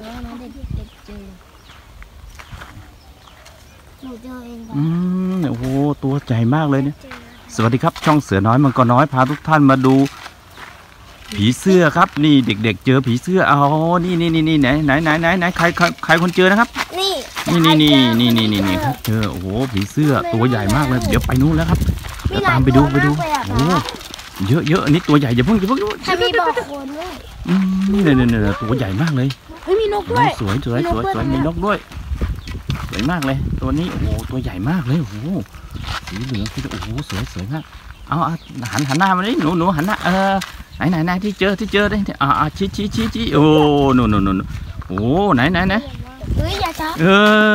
แล้วนะเด็กเด็กเจอหนูเจอเองก่อนอืมโอ้โหตัวใหญ่มากเลยเนี่ย เจอสวัสดีครับ ช่องเสือน้อยมังกรน้อยพาทุกท่านมาดู ผีเสื้อครับ นี่เด็ก ๆ เจอผีเสื้อเอานี่นี่นี่นี่ไหนไหนไหนไหนไหนใครใครใครคนเจอนะครับ นี่นี่นี่นี่นี่นี่นี่นี่ครับเจอโอ้โหผีเสื้อตัวใหญ่มากเลย เดี๋ยวไปนู้นแล้วครับเดี๋ยวตามไปดูไปดูโอ้โหเยอะเยอะอันนี้ตัวใหญ่อย่าเพิ่งอย่าเพิ่งอย่าเพิ่งถ้ามีบอกคนด้วยอืมเนี่ยเนี่ยเนี่ยตัวใหญ่มากเลยเฮ้ยมี นกโอ้ด้วย สวยสวยสวยสวยมีนกด้วย สวยมากเลย ตัวนี้โอ้โหตัวใหญ่มากเลยโอ้โหสีเหลืองคือโอ้โหสวยสวยมากเอาเอาหันหันหน้ามาดิหนูหนูหันหน้าเออไหนไหนไหนที่เจอที่เจอได้อ่าอ่าชี้ชี้ชี้ชี้โอ้หนูหนูหนูหนูโอ้ไหนไหนไหนเฮ้ยอย่าจับเอ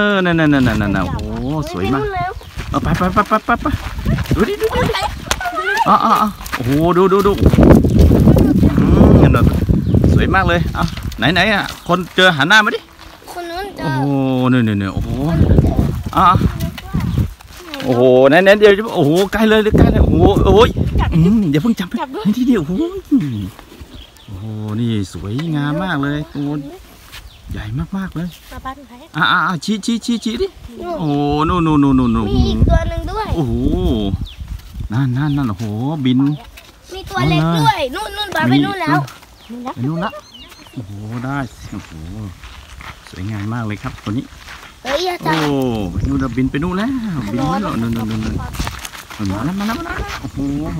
อนั่นนั่นนั่นนั่นนั่นโอ้สวยมากเร็วเอาไปไปไปไปไปไปดูดิดูดิอ๋ออ๋ออ๋อโอ้โหดูดูดูอืมนั่นน่ะสวยมากเลยเอา ไหนไหนอะคนเจอหันหน้ามาดิคนนู้นเจโอ้อโหเนี่ยเนี่ยเนี่ยโอ้โหอะโอ้โหไหนไหนเดี๋ยวจะโอ้โหใกล้เลยใกล้เลยโอ้โหโอ้ยอืมอย่าเพิ่งจับไปให้ที่เดียวโอ้โหโอ้โหนี่สวยงามมากเลยตัวใหญ่มากๆเลยมาบ้านไหนอะอะอะชี้ชี้ชี้ชี้ดิโอ้โหนู่นนู่นนู่นนู่นนู่นมีอีกตัวหนึ่งด้วยโอ้โหนั่นนั่นนั่นโอ้โหบินมีตัวเล็กด้วยนู่นนู่นปลาไปนู่นแล้วนี่นะไปนู่นละ โอ้โหได้โอ้โหสวยงามมากเลยครับตัวนี้เฮ้ยอย่าจับโอ้บนู่นน่ะบินไปนู่นแล้วบินไปนู่นนู่นนู่นนู่นนู่นมาแล้วมาแล้วมาแล้วโอ้โห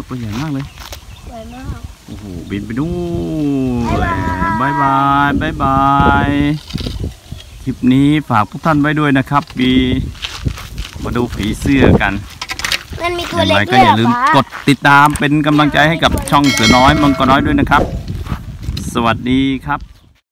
ตัวใหญ่มากเลย สวยมาก โอ้โหบินไปนู่นเลย bye bye bye byeยคลิปนี้ฝากทุกท่านไว้ด้วยนะครับปีมาดูผีเสื้อกันมันมีตัวอย่างเล็ไรกก็ด้วยอย่าอะลืมป้ากดติดตามเป็นกำลังใจให้กับช่องเสือน้อยมังกรน้อยด้วยนะครับ สวัสดีครับ